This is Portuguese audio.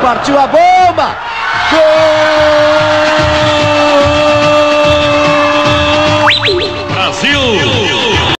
Partiu a bomba! Gol! Brasil!